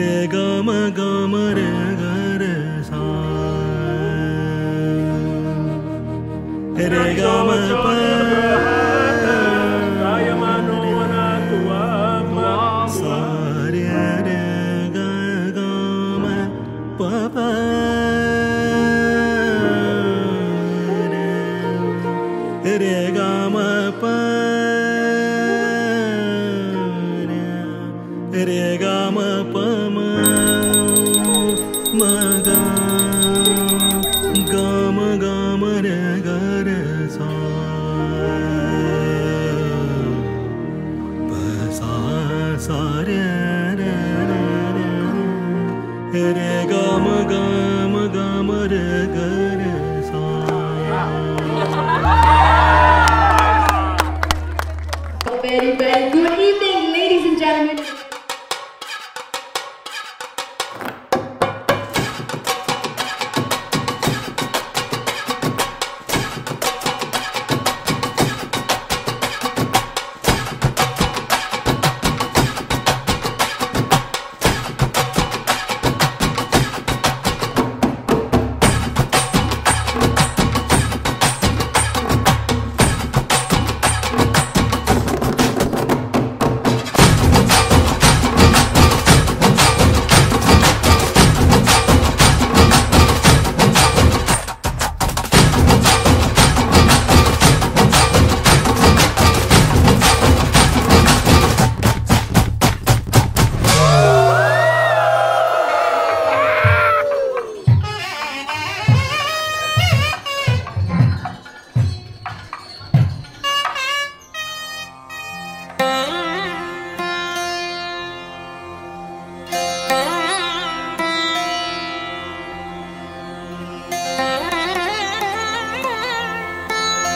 रे ग म ग म रे ग रे सा रे ग म प गायमानो वनातु वाम् सा रे रे रे रे ग म ग म ग म रे ग रे सा Very, very good evening, ladies and gentlemen.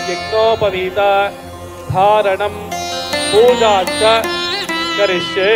यज्ञोपवीत धारणं पूजा च करिष्ये।